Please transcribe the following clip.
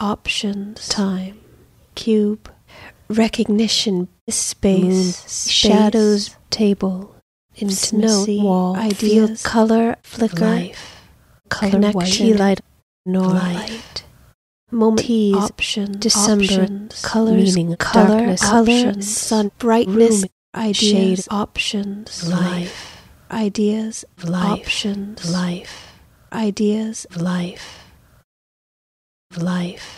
options, time, cube, recognition, space, moon, space, shadows, table, intimacy, snow, wall, ideas, feel, color, flicker, life, color, connection, white, light, nor light, moment, tease, options, December, options, colors, meaning, color, darkness, color, options, sun, brightness, room, ideas, shade, options, life, ideas, life, options, life, ideas, life, life.